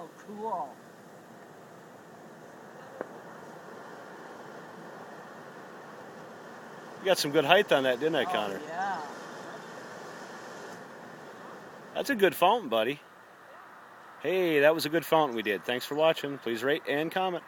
Oh, cool. You got some good height on that, didn't I, oh, Connor? yeah. That's a good fountain, buddy. Hey, that was a good fountain we did. Thanks for watching. Please rate and comment.